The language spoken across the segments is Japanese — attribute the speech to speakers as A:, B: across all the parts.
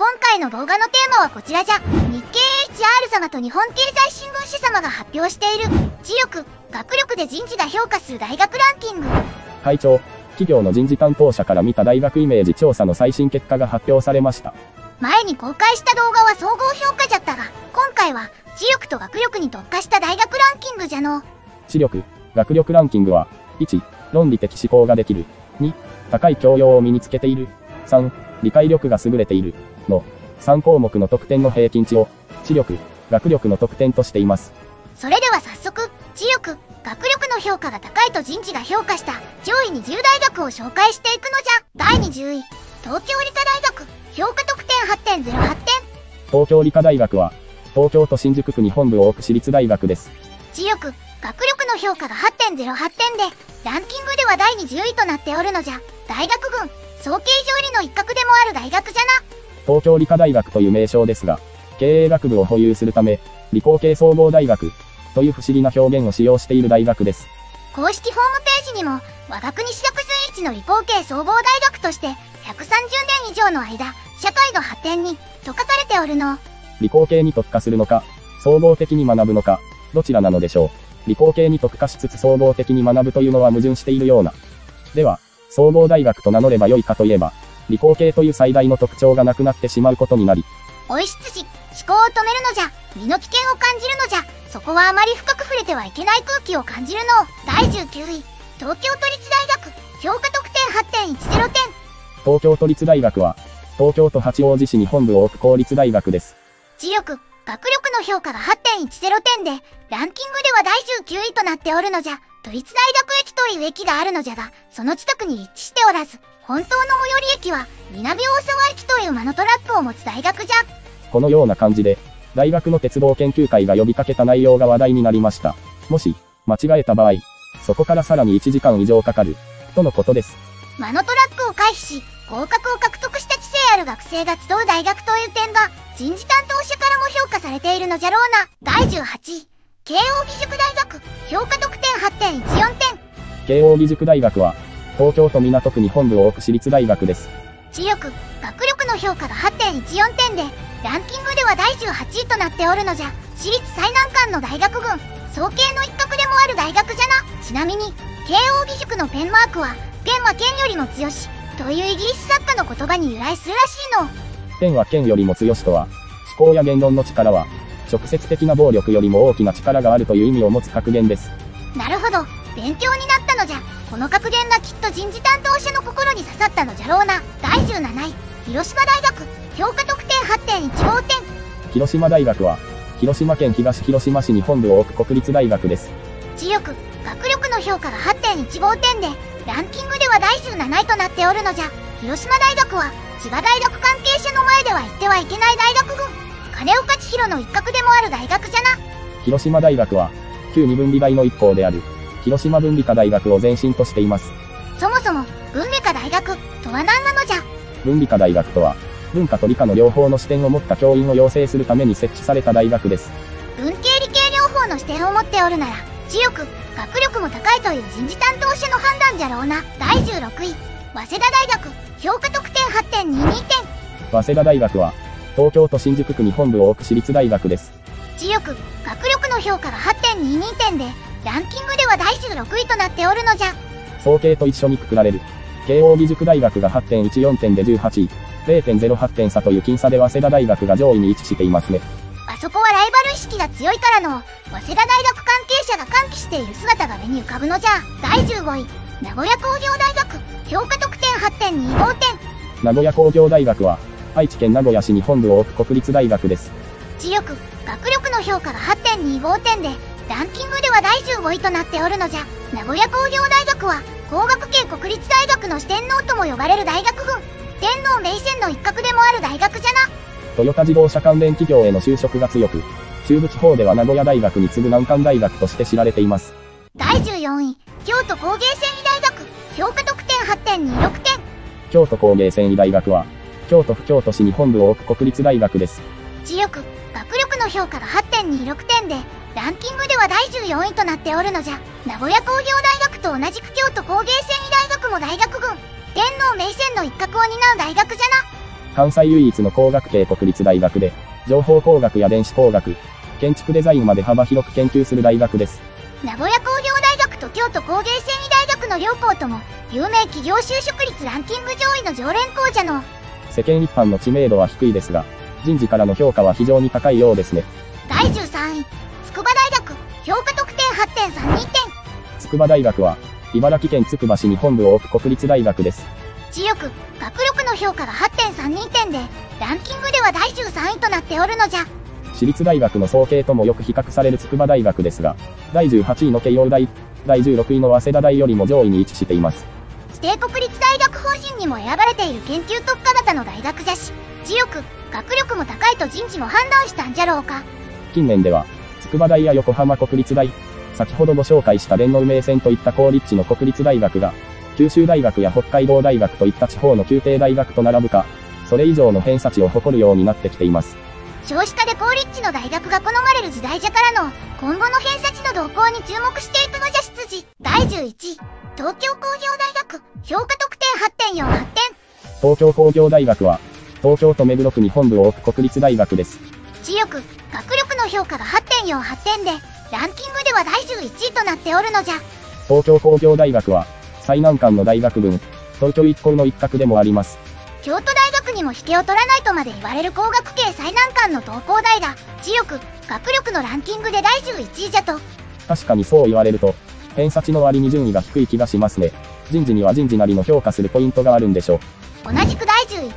A: 今回の動画のテーマはこちらじゃ。日経 HR 様と日本経済新聞社様が発表している、知力、学力で人事が評価する大学ランキング。
B: 会長、企業の人事担当者から見た大学イメージ調査の最新結果が発表されました。
A: 前に公開した動画は総合評価じゃったが、今回は、知力と学力に特化した大学ランキングじゃの。
B: 知力、学力ランキングは、1、論理的思考ができる。2、高い教養を身につけている。3、理解力が優れている。の3項目の得点の平均値を、知力、学力の得点としています。
A: それでは早速、知力、学力の評価が高いと人事が評価した上位20大学を紹介していくのじゃ。第20位、東京理科大学、評価得点8.08点。
B: 東京理科大学は、東京都新宿区に本部を置く私立大学です。
A: 知力、学力の評価が8.08点で、ランキングでは第20位となっておるのじゃ。大学群、総計上理の一角でもある大学じゃな。
B: 東京理科大学という名称ですが、経営学部を保有するため、理工系総合大学という不思議な表現を使用している大学です。
A: 公式ホームページにも、我が国私学随一の理工系総合大学として、130年以上の間、社会の発展に、と書かれておるの。
B: 理工系に特化するのか、総合的に学ぶのか、どちらなのでしょう。理工系に特化しつつ総合的に学ぶというのは矛盾しているような。では、総合大学と名乗ればよいかといえば、理工系という最大の特徴がなくなってしまうことになり。
A: おいしつし、思考を止めるのじゃ、身の危険を感じるのじゃ、そこはあまり深く触れてはいけない空気を感じるの。第19位、東京都立大学、評価得点8.10点。
B: 東京都立大学は、東京都八王子市に本部を置く公立大学です。
A: 知力、学力の評価が8.10点で、ランキングでは第19位となっておるのじゃ。都立大学駅という駅があるのじゃが、その近くに立地しておらず、本当の最寄り駅は、南大沢駅という間のトラックを持つ大学じゃ。
B: このような感じで、大学の鉄道研究会が呼びかけた内容が話題になりました。もし、間違えた場合、そこからさらに1時間以上かかる、とのことです。
A: 間のトラックを回避し、合格を獲得した知性ある学生が集う大学という点が、人事担当者からも評価されているのじゃろうな。第18位、慶応義塾大学、評価得点8.14点。
B: 慶応義塾大学は、東京都港区に本部を置く私立大学です。
A: 知力、学力の評価が8.14点で、ランキングでは第18位となっておるのじゃ。私立最難関の大学群、総計の一角でもある大学じゃな。ちなみに、慶応義塾のペンマークは、ペンは剣よりも強し、というイギリス作家の言葉に由来するらしいの。
B: ペンは剣よりも強しとは、思考や言論の力は、直接的な暴力よりも大きな力があるという意味を持つ格言です。
A: なるほど、勉強になったのじゃ。この格言がきっと人事担当者の心に刺さったのじゃろうな。第17位、広島大学、評価得点8.15点。
B: 広島大学は、広島県東広島市に本部を置く国立大学です。
A: 知力、学力の評価が8.15点で、ランキングでは第17位となっておるのじゃ。広島大学は、千葉大学関係者の前では言ってはいけない大学群。金岡千尋の一角でもある大学じゃな。
B: 広島大学は、旧二分理大の一校である、広島文理科大学を前身としています。
A: そもそも、文理科大学とは何なのじゃ？
B: 文理科大学とは、文化と理科の両方の視点を持った教員を養成するために設置された大学です。
A: 文系理系両方の視点を持っておるなら、知力、学力も高いという人事担当者の判断じゃろうな。第16位、早稲田大学、評価得点8.22点。
B: 早稲田大学は、東京都新宿区に本部を置く私立大学です。
A: 知力、学力の評価が8.22点で、ランキングでは第16位となっておるのじゃ。
B: 総計と一緒にくくられる。慶応義塾大学が8.14点で18位、0.08点差という僅差で早稲田大学が上位に位置していますね。
A: あそこはライバル意識が強いからの、早稲田大学関係者が歓喜している姿が目に浮かぶのじゃ。第15位、名古屋工業大学、評価得点8.25点。
B: 名古屋工業大学は、愛知県名古屋市に本部を置く国立大学です。
A: 知力、学力の評価が8.25点で、ランキングでは第15位となっておるのじゃ。名古屋工業大学は、工学系国立大学の四天王とも呼ばれる大学群。天皇名泉の一角でもある大学じゃな。
B: トヨタ自動車関連企業への就職が強く、中部地方では名古屋大学に次ぐ難関大学として知られています。
A: 第14位、京都工芸繊維大学、評価得点8.26点。
B: 京都工芸繊維大学は、京都府京都市に本部を置く国立大学です。
A: 知力、学力の評価が8.26点で、ランキングでは第14位となっておるのじゃ。名古屋工業大学と同じく京都工芸繊維大学も大学群、天皇名泉の一角を担う大学じゃな。
B: 関西唯一の工学系国立大学で、情報工学や電子工学、建築デザインまで幅広く研究する大学です。
A: 名古屋工業大学と京都工芸繊維大学の両校とも有名企業就職率ランキング上位の常連校じゃの
B: 世間一般の知名度は低いですが、人事からの評価は非常に高いようですね。
A: 第13位筑波大学評価得点8.32点
B: 筑波大学は、茨城県つくば市に本部を置く国立大学です。
A: 知力学力の評価が8.32点でランキングでは第13位となっておるのじゃ
B: 私立大学の総計ともよく比較される筑波大学ですが、第18位の慶応大、第16位の早稲田大よりも上位に位置しています。
A: 指定国立大学法人にも選ばれている研究特化型の大学じゃし知力学力も高いと人事も判断したんじゃろうか。
B: 近年では、筑波大や横浜国立大、先ほどご紹介した電脳名線といった高立地の国立大学が、九州大学や北海道大学といった地方の宮廷大学と並ぶか、それ以上の偏差値を誇るようになってきています。
A: 少子化で高立地の大学が好まれる時代じゃからの今後の偏差値の動向に注目していくのじゃ執事第11位東京工業大学評価得点8.48点
B: 東京工業大学は、東京都目黒区に本部を置く国立大学です。
A: 知力学力の評価が8.48点でランキングでは第11位となっておるのじゃ
B: 東京工業大学は、最難関の大学群、東京一高の一角でもあります。
A: 京都大学にも引けを取らないとまで言われる工学系最難関の東工大だ知力学力のランキングで第11位じゃと
B: 確かにそう言われると、偏差値の割に順位が低い気がしますね。人事には人事なりの評価するポイントがあるんでしょう。
A: 同じく第11位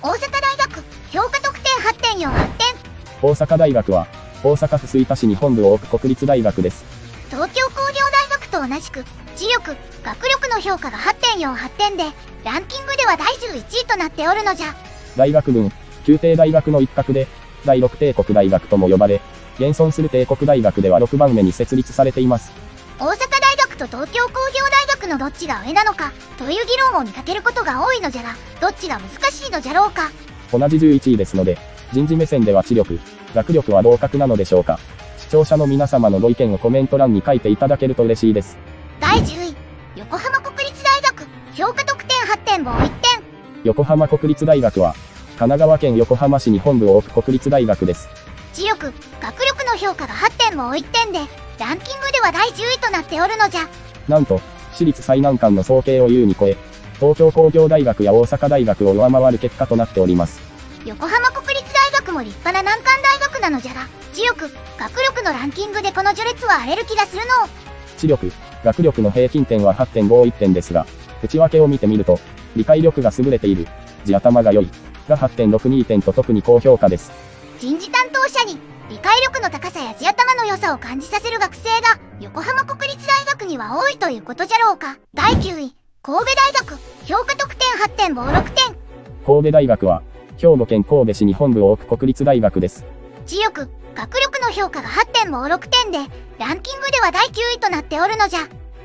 A: 大阪大学評価得点8.48点
B: 大阪大学は、大阪府吹田市に本部を置く国立大学です。
A: 東京工業大学と同じく知力学力の評価が8.48点でランキングでは第11位となっておるのじゃ
B: 大学群、宮廷大学の一角で、第六帝国大学とも呼ばれ、現存する帝国大学では6番目に設立されています。
A: 大阪大学と東京工業大学のどっちが上なのかという議論を見かけることが多いのじゃがどっちが難しいのじゃろうか
B: 同じ11位ですので、人事目線では知力、学力は同格なのでしょうか。視聴者の皆様のご意見をコメント欄に書いていただけると嬉しいです。
A: 第10位横浜国立大学評価得点8.51点
B: 横浜国立大学は、神奈川県横浜市に本部を置く国立大学です。
A: 知力学力の評価が8.51点でランキングでは第10位となっておるのじゃ
B: なんと、私立最難関の総計を優に超え、東京工業大学や大阪大学を上回る結果となっております。
A: 横浜国立大学も立派な難関大学なのじゃが知力学力のランキングでこの序列は荒れる気がするの
B: 知力、学力の平均点は8.51点ですが、内訳を見てみると、理解力が優れている、字頭が良い、が8.62点と特に高評価です。
A: 人事担当者に理解力の高さや地頭の良さを感じさせる学生が横浜国立大学には多いということじゃろうか第9位神戸大学評価得点8.56点
B: 神戸大学は、兵庫県神戸市に本部を置く国立大学です。
A: 知力学力の評価が8.56点でランキングでは第9位となっておるのじゃ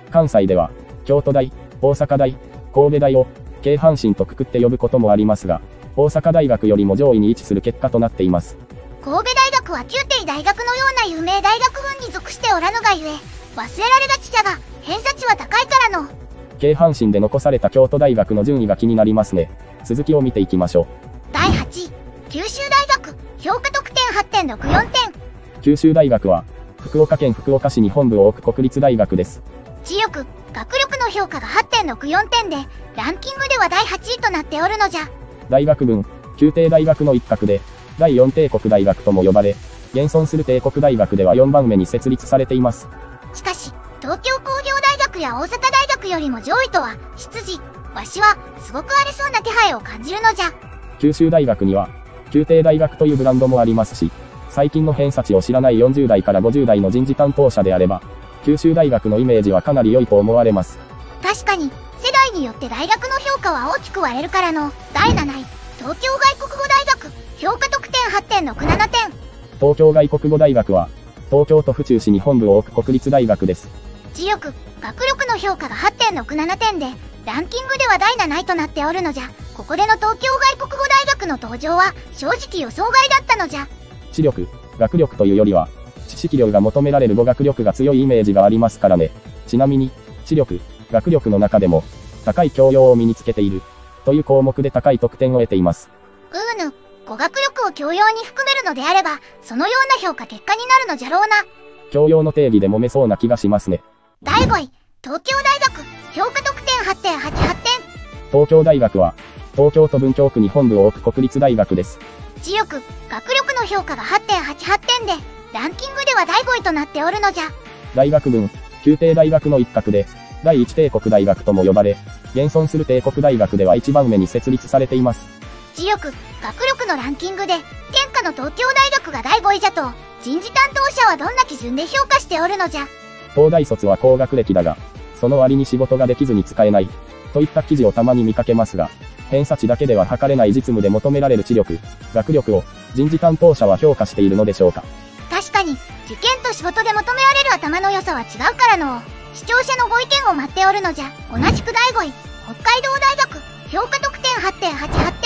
B: 関西では、京都大、大阪大、神戸大を、京阪神とくくって呼ぶこともありますが、大阪大学よりも上位に位置する結果となっています。
A: 神戸大学は宮廷大学のような有名大学群に属しておらぬがゆえ忘れられがちじゃが偏差値は高いからの
B: 京阪神で残された京都大学の順位が気になりますね。続きを見ていきましょう。
A: 第8位九州大学評価得点8.64点
B: 九州大学は、福岡県福岡市に本部を置く国立大学です。
A: 知力学力の評価が8.64点でランキングでは第8位となっておるのじゃ
B: 大学群、宮廷大学の一角で、第4帝国大学とも呼ばれ、現存する帝国大学では4番目に設立されています。
A: しかし東京工業大学や大阪大学よりも上位とは執事わしはすごく荒れそうな気配を感じるのじゃ
B: 九州大学には、宮廷大学というブランドもありますし、最近の偏差値を知らない40代から50代の人事担当者であれば、九州大学のイメージはかなり良いと思われます。
A: 確かに世代によって大学の評価は大きく割れるからの第7位東京外国語大学評価得点8.67点
B: 東京外国語大学は、東京都府中市に本部を置く国立大学です。
A: 知力学力の評価が8.67点でランキングでは第7位となっておるのじゃここでの東京外国語大学の登場は正直予想外だったのじゃ
B: 知力、学力というよりは、知識量が求められる語学力が強いイメージがありますからね。ちなみに、知力、学力の中でも、高い教養を身につけている、という項目で高い得点を得ています。
A: うぬ、語学力を教養に含めるのであれば、そのような評価結果になるのじゃろうな。
B: 教養の定義で揉めそうな気がしますね。
A: 第5位、東京大学、評価得点8.88点。
B: 東京大学は、東京都文京区に本部を置く国立大学です。
A: 強く、学力の評価が8.88点で、ランキングでは第5位となっておるのじゃ。
B: 大学群、宮廷大学の一角で、第一帝国大学とも呼ばれ、現存する帝国大学では一番目に設立されています。
A: 強く、学力のランキングで、天下の東京大学が第5位じゃと、人事担当者はどんな基準で評価しておるのじゃ。
B: 東大卒は高学歴だが、その割に仕事ができずに使えない、といった記事をたまに見かけますが、偏差値だけでは測れない実務で求められる知力、学力を人事担当者は評価しているのでしょうか。
A: 確かに、受験と仕事で求められる頭の良さは違うからの。視聴者のご意見を待っておるのじゃ。同じく第5位、北海道大学、評価得点8.88点。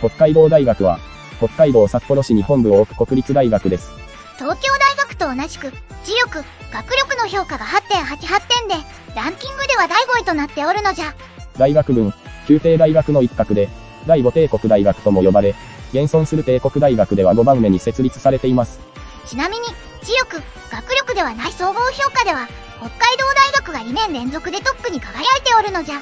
B: 北海道大学は、北海道札幌市に本部を置く国立大学です。
A: 東京大学と同じく、強く、学力の評価が8.88点で、ランキングでは第5位となっておるのじゃ。
B: 大学群、宮廷大学の一角で、第5帝国大学とも呼ばれ、現存する帝国大学では5番目に設立されています。
A: ちなみに、強く、学力ではない総合評価では、北海道大学が2年連続でトップに輝いておるのじゃ。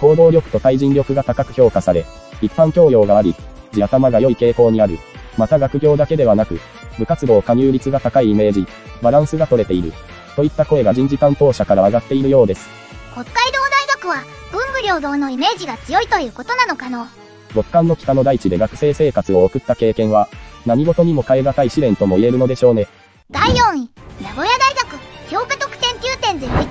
B: 行動力と対人力が高く評価され、一般教養があり、地頭が良い傾向にある。また学業だけではなく、部活動加入率が高いイメージ、バランスが取れている。といった声が人事担当者から上がっているようです。
A: 北海道大学は、文武両道のイメージが強いということなのかの？
B: 極寒の北の大地で学生生活を送った経験は、何事にも変え難い試練とも言えるのでしょうね。
A: 第4位、名古屋大学、評価得点9.01点。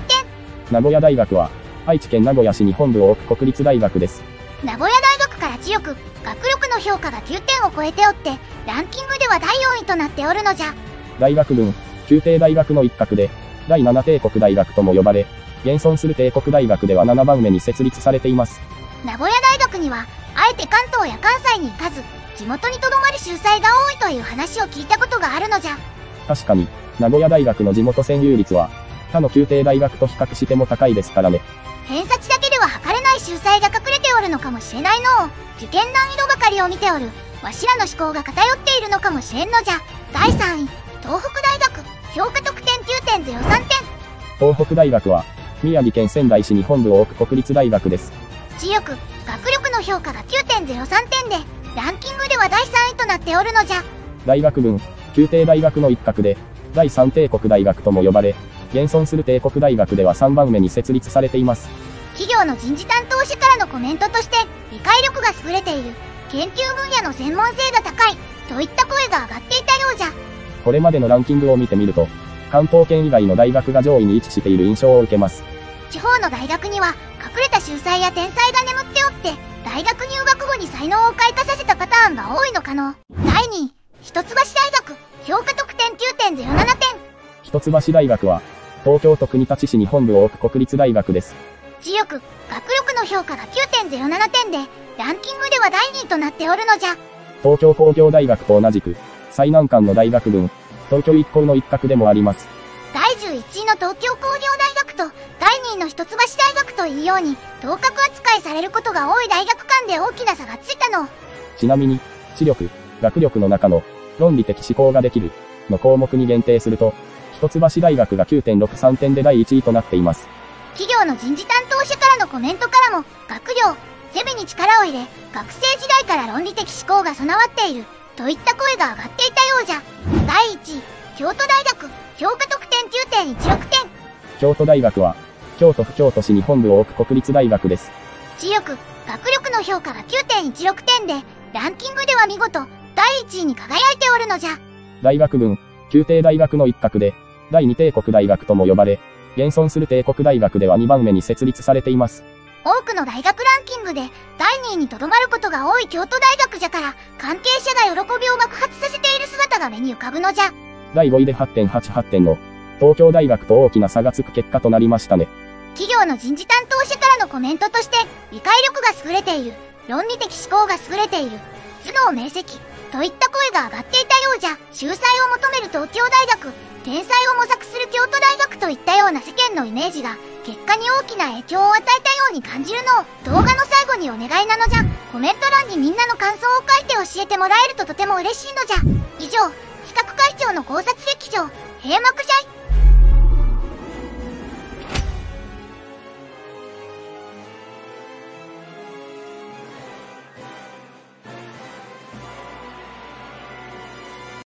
B: 名古屋大学は、愛知県名古屋市に本部を置く国立大学です。
A: 名古屋大学から強く、学力の評価が9点を超えておって、ランキングでは第4位となっておるのじゃ。
B: 大学群、宮廷大学の一角で、第7帝国大学とも呼ばれ、現存する帝国大学では7番目に設立されています。
A: 名古屋大学には、あえて関東や関西に行かず、地元にとどまる秀才が多いという話を聞いたことがあるのじゃ。
B: 確かに、名古屋大学の地元占有率は、他の宮廷大学と比較しても高いですからね。
A: 偏差値だけでは測れない秀才が隠れておるのかもしれないのう。受験難易度ばかりを見ておる、わしらの思考が偏っているのかもしれんのじゃ。第3位、東北大学、評価得点9.03点。
B: 東北大学は、宮城県仙台市に本部を置く国立大学です。
A: 強く、学力の評価が9.03点で、ランキングでは第3位となっておるのじゃ。
B: 大学群、宮廷大学の一角で、第3帝国大学とも呼ばれ、現存する帝国大学では3番目に設立されています。
A: 企業の人事担当者からのコメントとして、理解力が優れている、研究分野の専門性が高い、といった声が上がっていたようじゃ。
B: これまでのランキングを見てみると、関東圏以外の大学が上位に位置している印象を受けます。
A: 地方の大学には、隠れた秀才や天才が眠っておって、大学入学後に才能を開花させたパターンが多いのかの。第2位、一橋大学、評価得点9.07点。
B: 一橋大学は、東京都国立市に本部を置く国立大学です。
A: 強く、学力の評価が9.07点で、ランキングでは第2位となっておるのじゃ。
B: 東京工業大学と同じく、最難関の大学群、東京一高の一角でもあります。
A: 第11位の東京工業大学と、第2位の一橋大学というように、等格扱いされることが多い大学間で大きな差がついたの。
B: ちなみに、知力、学力の中の、論理的思考ができる、の項目に限定すると、一橋大学が9.63点で第1位となっています。
A: 企業の人事担当者からのコメントからも、学業、ゼミに力を入れ、学生時代から論理的思考が備わっている、といった声が上がっていたようじゃ。第1位、京都大学、評価得点9.16点。
B: 京都大学は、京都府京都市に本部を置く国立大学です。
A: 強く、学力の評価が9.16点で、ランキングでは見事、第1位に輝いておるのじゃ。
B: 大学群、宮廷大学の一角で、第二帝国大学とも呼ばれ、現存する帝国大学では2番目に設立されています。
A: 多くの大学ランキングで第2位にとどまることが多い京都大学じゃから関係者が喜びを爆発させている姿が目に浮かぶのじゃ
B: 第5位で8.88点の、東京大学と大きな差がつく結果となりましたね。
A: 企業の人事担当者からのコメントとして理解力が優れている論理的思考が優れている頭脳明晰といった声が上がっていたようじゃ秀才を求める東京大学天才を模索する京都大学といったような世間のイメージが結果に大きな影響を与えたように感じるのを動画の最後にお願いなのじゃ。コメント欄にみんなの感想を書いて教えてもらえるととても嬉しいのじゃ。以上、企画会長の考察劇場、閉幕じゃい。